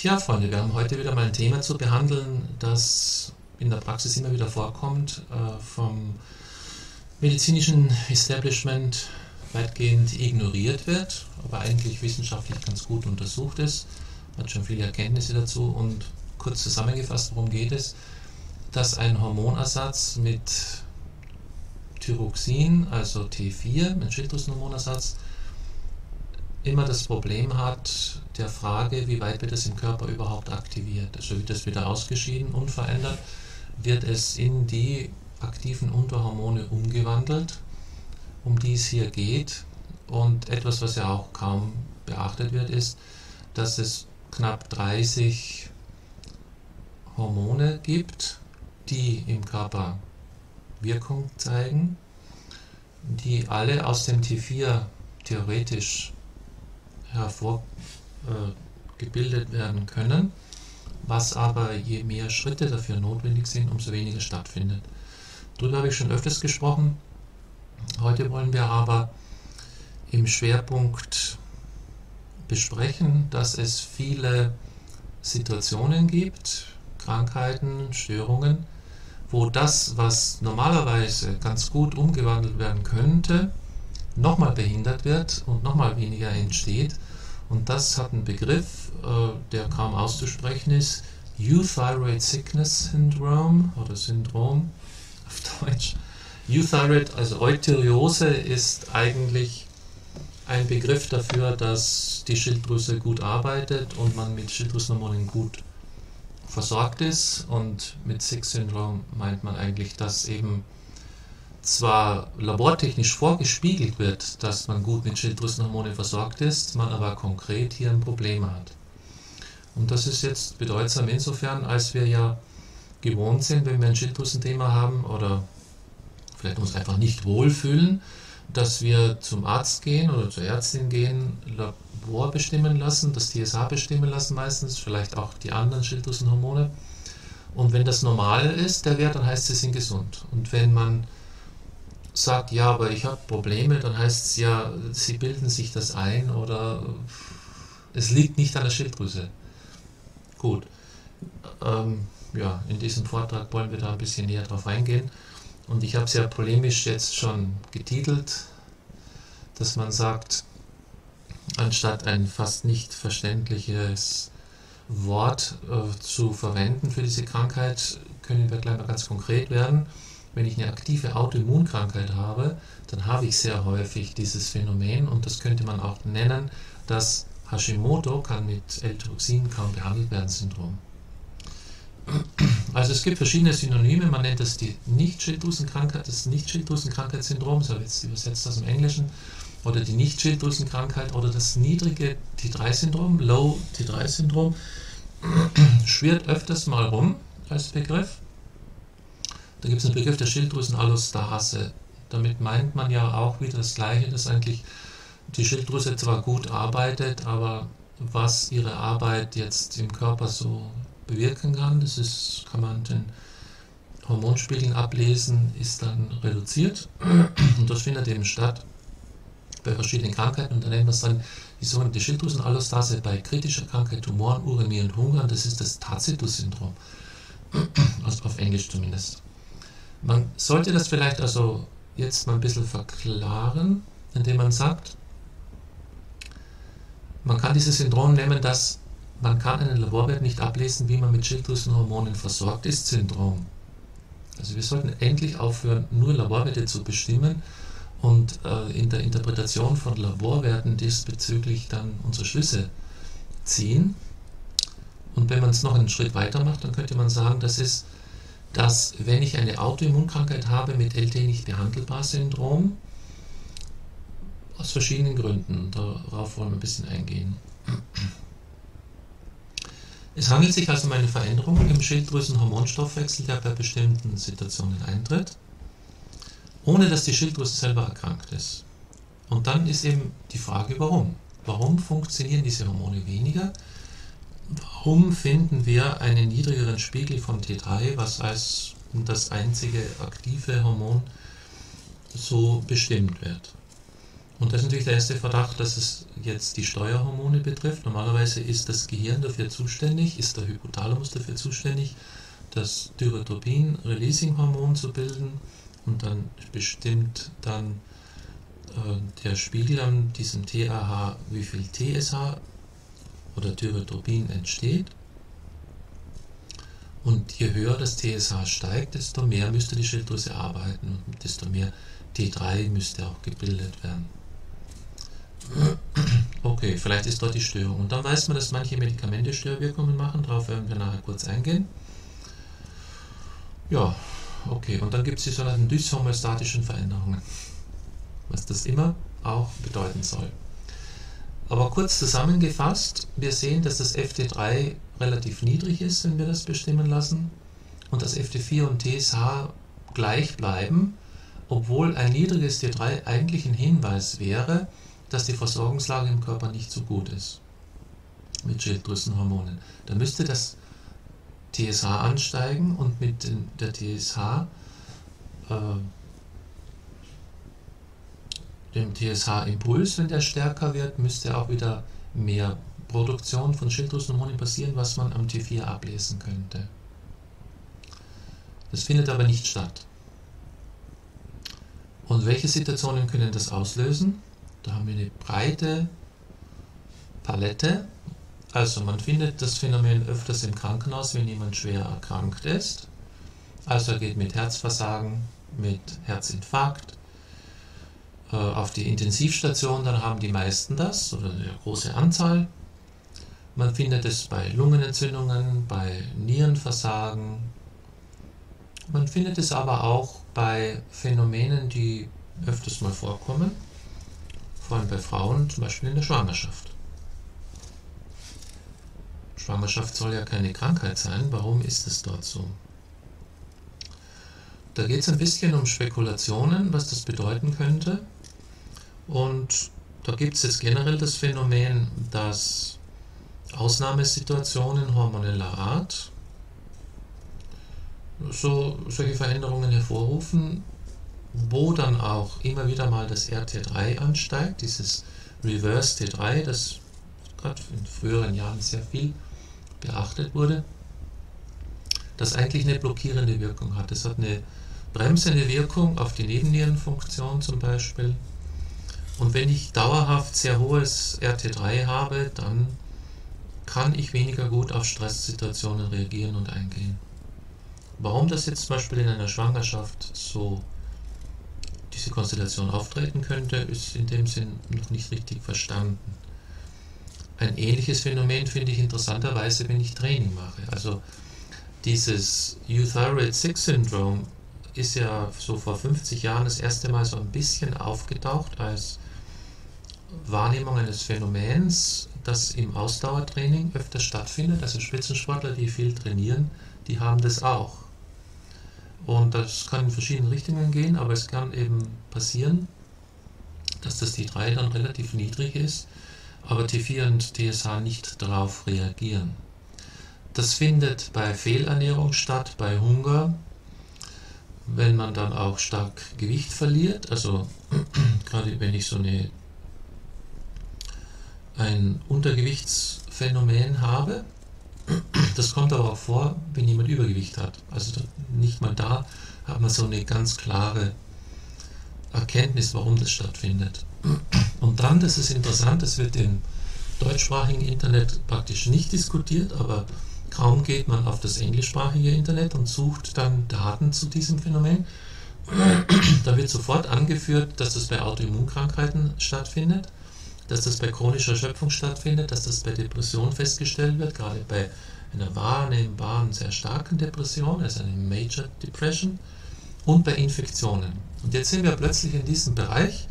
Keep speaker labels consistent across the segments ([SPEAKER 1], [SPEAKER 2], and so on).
[SPEAKER 1] Tja, Freunde, wir haben heute wieder mal ein Thema zu behandeln, das in der Praxis immer wieder vorkommt, äh, vom medizinischen Establishment weitgehend ignoriert wird, aber eigentlich wissenschaftlich ganz gut untersucht ist, hat schon viele Erkenntnisse dazu und kurz zusammengefasst, worum geht es, dass ein Hormonersatz mit Thyroxin, also T4, ein Schilddrüsenhormonersatz, immer das Problem hat der Frage, wie weit wird es im Körper überhaupt aktiviert. Also wird es wieder ausgeschieden, unverändert, wird es in die aktiven Unterhormone umgewandelt, um die es hier geht. Und etwas, was ja auch kaum beachtet wird, ist, dass es knapp 30 Hormone gibt, die im Körper Wirkung zeigen, die alle aus dem T4 theoretisch hervorgebildet äh, werden können, was aber je mehr Schritte dafür notwendig sind, umso weniger stattfindet. Darüber habe ich schon öfters gesprochen. Heute wollen wir aber im Schwerpunkt besprechen, dass es viele Situationen gibt, Krankheiten, Störungen, wo das, was normalerweise ganz gut umgewandelt werden könnte, nochmal behindert wird und nochmal weniger entsteht. Und das hat einen Begriff, äh, der kaum auszusprechen ist, Euthyroid Sickness Syndrome oder Syndrom auf Deutsch. Euthyroid, also Eutyriose, ist eigentlich ein Begriff dafür, dass die Schilddrüse gut arbeitet und man mit Schilddrüsenhormonen gut versorgt ist. Und mit Sick-Syndrom meint man eigentlich, dass eben zwar labortechnisch vorgespiegelt wird, dass man gut mit Schilddrüsenhormonen versorgt ist, man aber konkret hier ein Problem hat. Und das ist jetzt bedeutsam insofern, als wir ja gewohnt sind, wenn wir ein Schilddrüsenthema haben oder vielleicht uns einfach nicht wohlfühlen, dass wir zum Arzt gehen oder zur Ärztin gehen, Labor bestimmen lassen, das TSH bestimmen lassen meistens, vielleicht auch die anderen Schilddrüsenhormone. Und wenn das normal ist, der Wert, dann heißt sie sind gesund. Und wenn man sagt, ja, aber ich habe Probleme, dann heißt es ja, sie bilden sich das ein oder es liegt nicht an der Schilddrüse. Gut. Ähm, ja, in diesem Vortrag wollen wir da ein bisschen näher drauf eingehen. Und ich habe es ja polemisch jetzt schon getitelt, dass man sagt, anstatt ein fast nicht verständliches Wort äh, zu verwenden für diese Krankheit, können wir gleich mal ganz konkret werden. Wenn ich eine aktive Autoimmunkrankheit habe, dann habe ich sehr häufig dieses Phänomen und das könnte man auch nennen, das Hashimoto kann mit L-Tyroxin kaum behandelt werden Syndrom. Also es gibt verschiedene Synonyme, man nennt das die Nicht-Schilddrüsenkrankheit, das Nicht-Schilddrüsenkrankheitssyndrom, so jetzt übersetzt aus dem Englischen, oder die Nicht-Schilddrüsenkrankheit oder das niedrige T3-Syndrom, Low T3-Syndrom, schwirrt öfters mal rum als Begriff. Da gibt es einen Begriff der Schilddrüsenallostase. Damit meint man ja auch wieder das Gleiche, dass eigentlich die Schilddrüse zwar gut arbeitet, aber was ihre Arbeit jetzt im Körper so bewirken kann. Das ist, kann man den Hormonspiegeln ablesen, ist dann reduziert. Und das findet eben statt bei verschiedenen Krankheiten. Und dann nennt man es dann die sogenannte Schilddrüsenallostase bei kritischer Krankheit, Tumoren, Urämie und Hunger. Das ist das Tacitus-Syndrom. Also auf Englisch zumindest. Man sollte das vielleicht also jetzt mal ein bisschen verklaren, indem man sagt, man kann dieses Syndrom nehmen, dass man kann einen Laborwert nicht ablesen, wie man mit Schilddrüsenhormonen versorgt ist, Syndrom. Also wir sollten endlich aufhören, nur Laborwerte zu bestimmen und äh, in der Interpretation von Laborwerten diesbezüglich dann unsere Schlüsse ziehen. Und wenn man es noch einen Schritt weiter macht, dann könnte man sagen, das ist, dass wenn ich eine Autoimmunkrankheit habe mit LT nicht behandelbar Syndrom, aus verschiedenen Gründen, darauf wollen wir ein bisschen eingehen. Es handelt sich also um eine Veränderung im Schilddrüsenhormonstoffwechsel, der bei bestimmten Situationen eintritt, ohne dass die Schilddrüse selber erkrankt ist. Und dann ist eben die Frage, warum? Warum funktionieren diese Hormone weniger? Warum finden wir einen niedrigeren Spiegel von T3, was als das einzige aktive Hormon so bestimmt wird? Und das ist natürlich der erste Verdacht, dass es jetzt die Steuerhormone betrifft. Normalerweise ist das Gehirn dafür zuständig, ist der Hypothalamus dafür zuständig, das Thyrotopiin-Releasing-Hormon zu bilden und dann bestimmt dann äh, der Spiegel an diesem TAH, wie viel TSH oder Thyrotopiin entsteht. Und je höher das TSH steigt, desto mehr müsste die Schilddrüse arbeiten und desto mehr T3 müsste auch gebildet werden. Okay, vielleicht ist dort die Störung. Und dann weiß man, dass manche Medikamente Störwirkungen machen, darauf werden wir nachher kurz eingehen. Ja, okay, und dann gibt es die sogenannten dyshomostatischen Veränderungen, was das immer auch bedeuten soll. Aber kurz zusammengefasst, wir sehen, dass das FT3 relativ niedrig ist, wenn wir das bestimmen lassen, und dass FT4 und TSH gleich bleiben, obwohl ein niedriges T3 eigentlich ein Hinweis wäre, dass die Versorgungslage im Körper nicht so gut ist mit Schilddrüsenhormonen. Da müsste das TSH ansteigen und mit der TSH, äh, dem TSH-Impuls, wenn der stärker wird, müsste auch wieder mehr Produktion von Schilddrüsenhormonen passieren, was man am T4 ablesen könnte. Das findet aber nicht statt. Und welche Situationen können das auslösen? Da haben wir eine breite Palette. Also man findet das Phänomen öfters im Krankenhaus, wenn jemand schwer erkrankt ist. Also er geht mit Herzversagen, mit Herzinfarkt äh, auf die Intensivstation, dann haben die meisten das oder eine große Anzahl. Man findet es bei Lungenentzündungen, bei Nierenversagen. Man findet es aber auch bei Phänomenen, die öfters mal vorkommen vor allem bei Frauen, zum Beispiel in der Schwangerschaft. Schwangerschaft soll ja keine Krankheit sein, warum ist es dort so? Da geht es ein bisschen um Spekulationen, was das bedeuten könnte. Und da gibt es jetzt generell das Phänomen, dass Ausnahmesituationen hormoneller Art so, solche Veränderungen hervorrufen, wo dann auch immer wieder mal das RT3 ansteigt, dieses Reverse T3, das gerade in früheren Jahren sehr viel beachtet wurde, das eigentlich eine blockierende Wirkung hat. Es hat eine bremsende Wirkung auf die Nebennierenfunktion zum Beispiel. Und wenn ich dauerhaft sehr hohes RT3 habe, dann kann ich weniger gut auf Stresssituationen reagieren und eingehen. Warum das jetzt zum Beispiel in einer Schwangerschaft so diese Konstellation auftreten könnte, ist in dem Sinn noch nicht richtig verstanden. Ein ähnliches Phänomen finde ich interessanterweise, wenn ich Training mache. Also dieses Euthyroid 6 Syndrome ist ja so vor 50 Jahren das erste Mal so ein bisschen aufgetaucht als Wahrnehmung eines Phänomens, das im Ausdauertraining öfter stattfindet. Also Spitzensportler, die viel trainieren, die haben das auch. Und das kann in verschiedene Richtungen gehen, aber es kann eben passieren, dass das T3 dann relativ niedrig ist, aber T4 und TSH nicht darauf reagieren. Das findet bei Fehlernährung statt, bei Hunger, wenn man dann auch stark Gewicht verliert, also gerade wenn ich so eine, ein Untergewichtsphänomen habe, das kommt aber auch vor, wenn jemand Übergewicht hat. Also nicht mal da hat man so eine ganz klare Erkenntnis, warum das stattfindet. Und dann, das ist interessant, das wird im deutschsprachigen Internet praktisch nicht diskutiert, aber kaum geht man auf das englischsprachige Internet und sucht dann Daten zu diesem Phänomen, da wird sofort angeführt, dass das bei Autoimmunkrankheiten stattfindet dass das bei chronischer Erschöpfung stattfindet, dass das bei Depression festgestellt wird, gerade bei einer wahrnehmbaren, sehr starken Depression, also eine Major Depression, und bei Infektionen. Und jetzt sind wir plötzlich in diesem Bereich,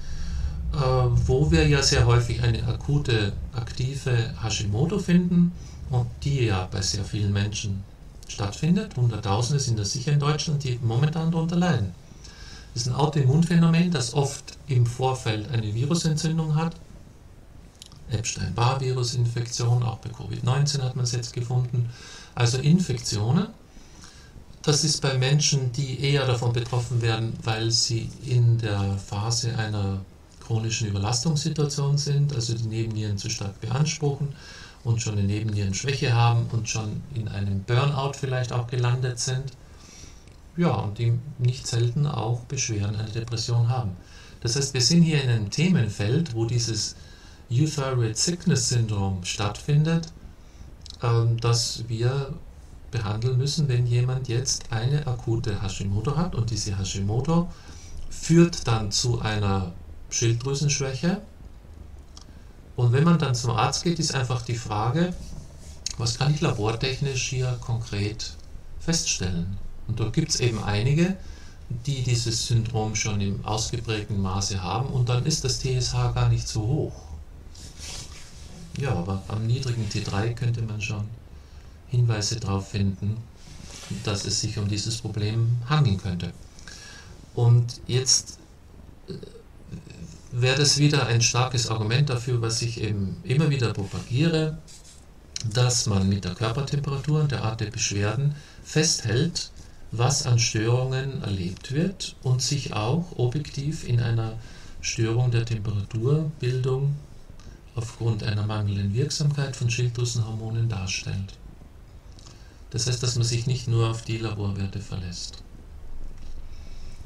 [SPEAKER 1] äh, wo wir ja sehr häufig eine akute, aktive Hashimoto finden und die ja bei sehr vielen Menschen stattfindet. Hunderttausende sind das sicher in Deutschland, die momentan darunter leiden. Das ist ein Autoimmunphänomen, das oft im Vorfeld eine Virusentzündung hat Epstein-Barr-Virus-Infektion, auch bei Covid-19 hat man es jetzt gefunden. Also Infektionen. Das ist bei Menschen, die eher davon betroffen werden, weil sie in der Phase einer chronischen Überlastungssituation sind, also die Nebennieren zu stark beanspruchen und schon eine Nebennierenschwäche haben und schon in einem Burnout vielleicht auch gelandet sind. Ja, und die nicht selten auch Beschwerden einer Depression haben. Das heißt, wir sind hier in einem Themenfeld, wo dieses Euthyroid Sickness Syndrom stattfindet, ähm, das wir behandeln müssen, wenn jemand jetzt eine akute Hashimoto hat und diese Hashimoto führt dann zu einer Schilddrüsenschwäche. Und wenn man dann zum Arzt geht, ist einfach die Frage, was kann ich labortechnisch hier konkret feststellen? Und dort gibt es eben einige, die dieses Syndrom schon im ausgeprägten Maße haben und dann ist das TSH gar nicht so hoch. Ja, aber am niedrigen T3 könnte man schon Hinweise darauf finden, dass es sich um dieses Problem handeln könnte. Und jetzt äh, wäre das wieder ein starkes Argument dafür, was ich eben immer wieder propagiere, dass man mit der Körpertemperatur und der Art der Beschwerden festhält, was an Störungen erlebt wird und sich auch objektiv in einer Störung der Temperaturbildung aufgrund einer mangelnden Wirksamkeit von Schilddrüsenhormonen darstellt. Das heißt, dass man sich nicht nur auf die Laborwerte verlässt.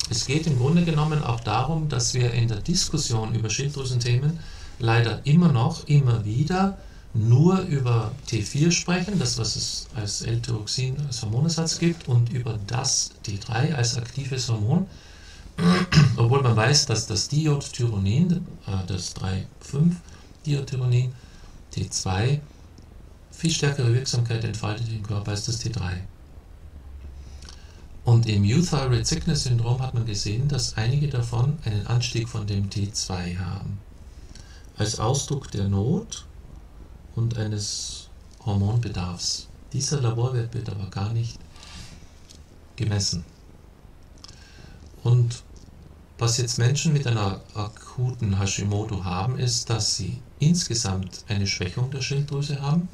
[SPEAKER 1] Es geht im Grunde genommen auch darum, dass wir in der Diskussion über Schilddrüsenthemen leider immer noch, immer wieder nur über T4 sprechen, das was es als L-Tyroxin als Hormonersatz gibt, und über das T3 als aktives Hormon, obwohl man weiß, dass das Diodtyronin, äh, das 3,5, Diathermonie. T2 viel stärkere Wirksamkeit entfaltet im Körper als das T3. Und im Euthyroid Sickness Syndrom hat man gesehen, dass einige davon einen Anstieg von dem T2 haben. Als Ausdruck der Not und eines Hormonbedarfs. Dieser Laborwert wird aber gar nicht gemessen. Und was jetzt Menschen mit einer akuten Hashimoto haben, ist, dass sie insgesamt eine Schwächung der Schilddrüse haben.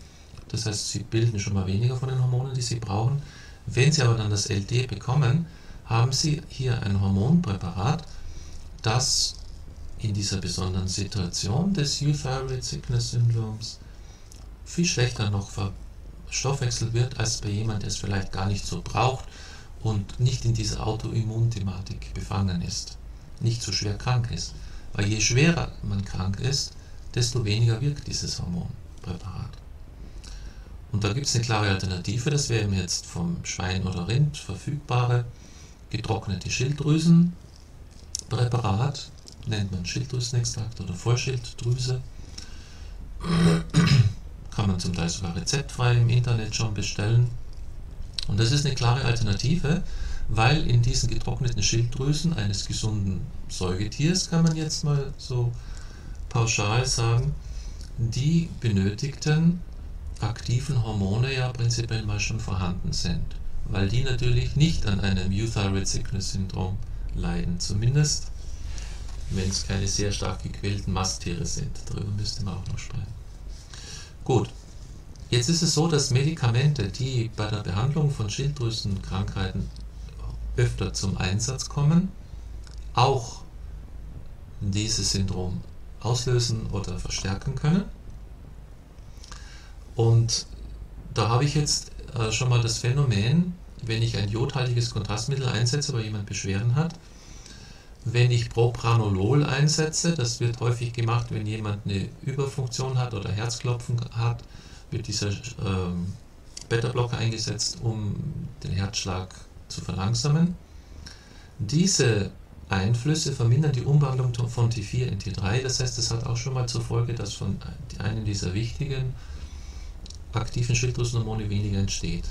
[SPEAKER 1] Das heißt, sie bilden schon mal weniger von den Hormonen, die sie brauchen. Wenn sie aber dann das LD bekommen, haben sie hier ein Hormonpräparat, das in dieser besonderen Situation des Euthyroid Sickness Syndroms viel schlechter noch verstoffwechselt wird, als bei jemand, der es vielleicht gar nicht so braucht und nicht in dieser Autoimmunthematik befangen ist, nicht so schwer krank ist. Weil je schwerer man krank ist, desto weniger wirkt dieses Hormonpräparat. Und da gibt es eine klare Alternative, das wäre jetzt vom Schwein oder Rind verfügbare getrocknete Schilddrüsenpräparat, nennt man Schilddrüsenextrakt oder Vollschilddrüse kann man zum Teil sogar rezeptfrei im Internet schon bestellen. Und das ist eine klare Alternative, weil in diesen getrockneten Schilddrüsen eines gesunden Säugetiers, kann man jetzt mal so pauschal sagen, die benötigten aktiven Hormone ja prinzipiell mal schon vorhanden sind, weil die natürlich nicht an einem Euthyroid Sickness Syndrom leiden, zumindest wenn es keine sehr stark gequälten Masttiere sind. Darüber müsste man auch noch sprechen. Gut, jetzt ist es so, dass Medikamente, die bei der Behandlung von Schilddrüsenkrankheiten öfter zum Einsatz kommen, auch dieses Syndrom auslösen oder verstärken können. Und da habe ich jetzt äh, schon mal das Phänomen, wenn ich ein jodhaltiges Kontrastmittel einsetze, weil jemand Beschwerden hat, wenn ich Propranolol einsetze, das wird häufig gemacht, wenn jemand eine Überfunktion hat oder Herzklopfen hat, wird dieser ähm, Beta-Blocker eingesetzt, um den Herzschlag zu verlangsamen. Diese Einflüsse vermindern die Umwandlung von T4 in T3, das heißt, das hat auch schon mal zur Folge, dass von einem dieser wichtigen aktiven Schilddrüsenhormone weniger entsteht.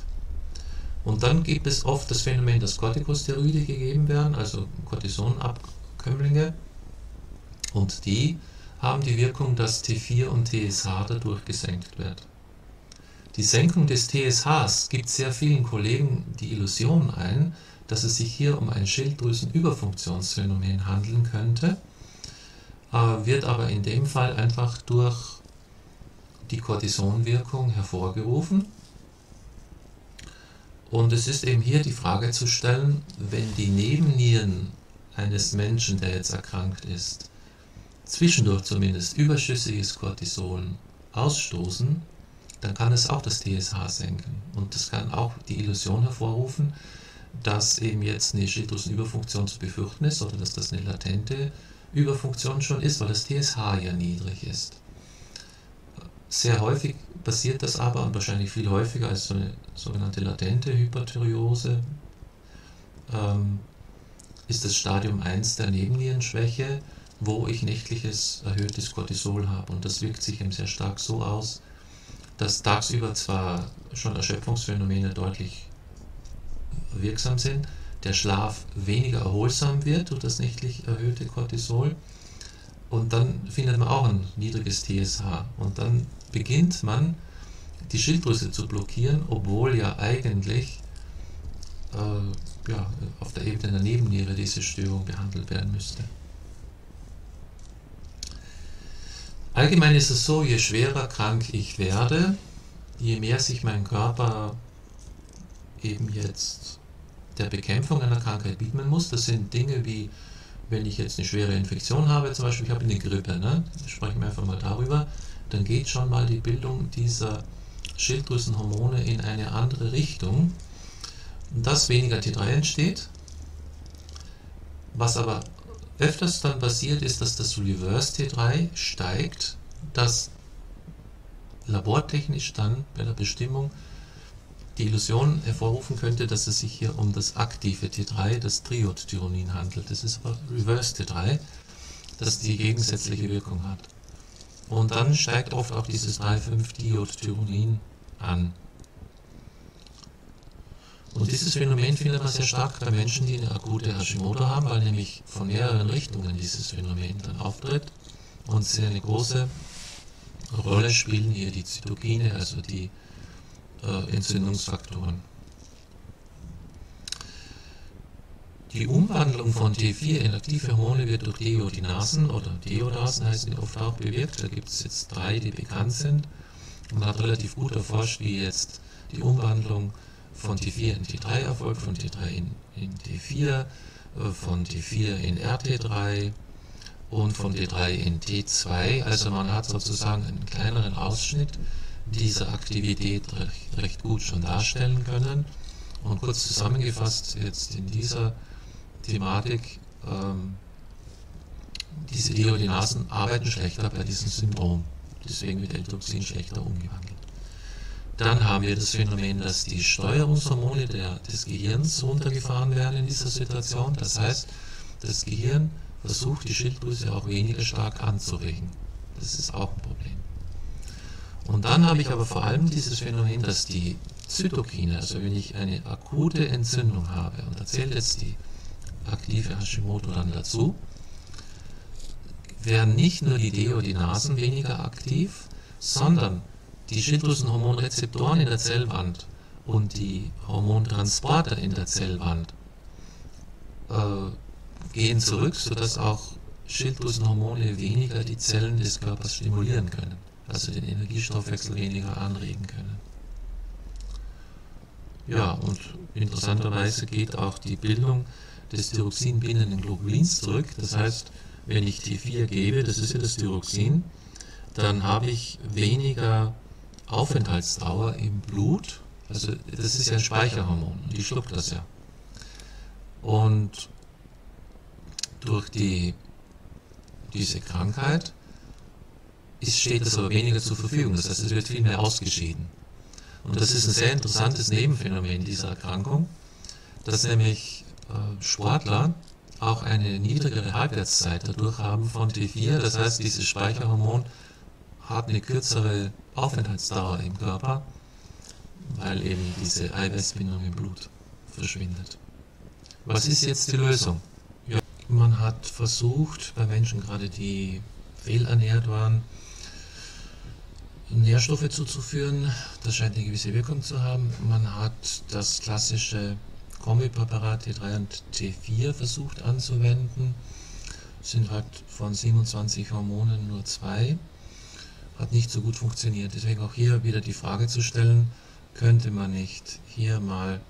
[SPEAKER 1] Und dann gibt es oft das Phänomen, dass Corticosteroide gegeben werden, also Cortisonabkömmlinge. Und die haben die Wirkung, dass T4 und TSH dadurch gesenkt wird. Die Senkung des TSHs gibt sehr vielen Kollegen die Illusion ein, dass es sich hier um ein Schilddrüsenüberfunktionsphänomen handeln könnte, äh, wird aber in dem Fall einfach durch die Cortisonwirkung hervorgerufen. Und es ist eben hier die Frage zu stellen, wenn die Nebennieren eines Menschen, der jetzt erkrankt ist, zwischendurch zumindest überschüssiges Cortisol ausstoßen, dann kann es auch das TSH senken. Und das kann auch die Illusion hervorrufen, dass eben jetzt eine Schilddrüsenüberfunktion zu befürchten ist oder dass das eine latente Überfunktion schon ist, weil das TSH ja niedrig ist. Sehr häufig passiert das aber und wahrscheinlich viel häufiger als so eine sogenannte latente Hyperthyreose, ähm, ist das Stadium 1 der Nebennierenschwäche, wo ich nächtliches erhöhtes Cortisol habe. Und das wirkt sich eben sehr stark so aus, dass tagsüber zwar schon Erschöpfungsphänomene deutlich wirksam sind, der Schlaf weniger erholsam wird durch das nächtlich erhöhte Cortisol und dann findet man auch ein niedriges TSH und dann beginnt man die Schilddrüse zu blockieren, obwohl ja eigentlich äh, ja, auf der Ebene der Nebenniere diese Störung behandelt werden müsste. Allgemein ist es so, je schwerer krank ich werde, je mehr sich mein Körper eben jetzt der Bekämpfung einer Krankheit widmen muss. Das sind Dinge wie, wenn ich jetzt eine schwere Infektion habe, zum Beispiel ich habe eine Grippe, ne? sprechen wir einfach mal darüber, dann geht schon mal die Bildung dieser Schilddrüsenhormone in eine andere Richtung, dass weniger T3 entsteht. Was aber öfters dann passiert, ist, dass das Reverse T3 steigt, das labortechnisch dann bei der Bestimmung die Illusion hervorrufen könnte, dass es sich hier um das aktive T3, das Triodtyronin handelt. Das ist aber Reverse T3, das die gegensätzliche Wirkung hat. Und dann steigt oft auch dieses 3,5-Diodtyronin an. Und dieses Phänomen findet man sehr stark bei Menschen, die eine akute Hashimoto haben, weil nämlich von mehreren Richtungen dieses Phänomen dann auftritt und sehr eine große Rolle spielen hier die Zytokine, also die äh, Entzündungsfaktoren. Die Umwandlung von T4 in aktive Hormone wird durch Deodinasen oder Deodasen heißen die oft auch bewirkt. Da gibt es jetzt drei, die bekannt sind. Man hat relativ gut erforscht, wie jetzt die Umwandlung von T4 in T3 erfolgt, von T3 in, in T4, äh, von T4 in RT3 und von T3 in T2. Also man hat sozusagen einen kleineren Ausschnitt dieser Aktivität recht, recht gut schon darstellen können. Und kurz zusammengefasst jetzt in dieser Thematik, ähm, diese Deodinasen arbeiten schlechter bei diesem Syndrom. Deswegen wird L-Toxin schlechter umgewandelt. Dann haben wir das Phänomen, dass die Steuerungshormone der, des Gehirns runtergefahren werden in dieser Situation. Das heißt, das Gehirn versucht, die Schilddrüse auch weniger stark anzuregen. Das ist auch ein Problem. Und dann habe ich aber vor allem dieses Phänomen, dass die Zytokine, also wenn ich eine akute Entzündung habe, und da zählt jetzt die aktive Hashimoto dann dazu, werden nicht nur die Deodinasen weniger aktiv, sondern die Schilddrüsenhormonrezeptoren in der Zellwand und die Hormontransporter in der Zellwand äh, gehen zurück, sodass auch Schilddrüsenhormone weniger die Zellen des Körpers stimulieren können, also den Energiestoffwechsel weniger anregen können. Ja, und interessanterweise geht auch die Bildung des Thyroxin-bindenden Globulins zurück. Das heißt, wenn ich T4 gebe, das ist ja das Thyroxin, dann habe ich weniger Aufenthaltsdauer im Blut. Also das ist ja ein Speicherhormon die schluckt das ja. Und durch die, diese Krankheit ist, steht es aber weniger zur Verfügung. Das heißt, es wird viel mehr ausgeschieden. Und das ist ein sehr interessantes Nebenphänomen dieser Erkrankung, dass nämlich äh, Sportler auch eine niedrigere Halbwertszeit dadurch haben von T4. Das heißt, dieses Speicherhormon hat eine kürzere Aufenthaltsdauer im Körper, weil eben diese Eiweißbindung im Blut verschwindet. Was ist jetzt die Lösung? Ja, man hat versucht, bei Menschen gerade, die fehlernährt waren, Nährstoffe zuzuführen. Das scheint eine gewisse Wirkung zu haben. Man hat das klassische Kombipräparat T3 und T4 versucht anzuwenden. Sind halt von 27 Hormonen nur zwei. Hat nicht so gut funktioniert. Deswegen auch hier wieder die Frage zu stellen, könnte man nicht hier mal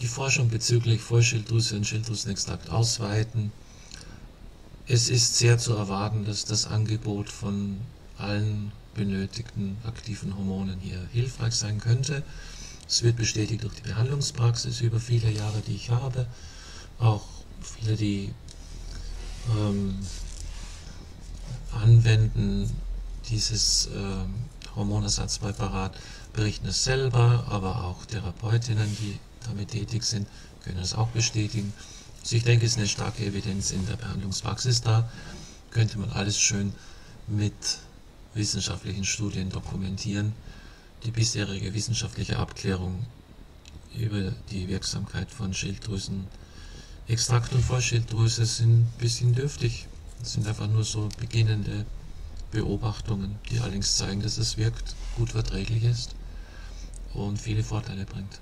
[SPEAKER 1] die Forschung bezüglich Vollschilddrüse und Schilddrüsenextrakt ausweiten es ist sehr zu erwarten, dass das Angebot von allen benötigten aktiven Hormonen hier hilfreich sein könnte. Es wird bestätigt durch die Behandlungspraxis über viele Jahre, die ich habe. Auch viele, die ähm, anwenden dieses äh, Hormonersatzpräparat, berichten es selber, aber auch Therapeutinnen, die damit tätig sind, können es auch bestätigen. Also ich denke, es ist eine starke Evidenz in der Behandlungspraxis da. Könnte man alles schön mit wissenschaftlichen Studien dokumentieren. Die bisherige wissenschaftliche Abklärung über die Wirksamkeit von Schilddrüsen, Extrakt und Vollschilddrüse sind ein bisschen dürftig. Das sind einfach nur so beginnende Beobachtungen, die allerdings zeigen, dass es wirkt, gut verträglich ist und viele Vorteile bringt.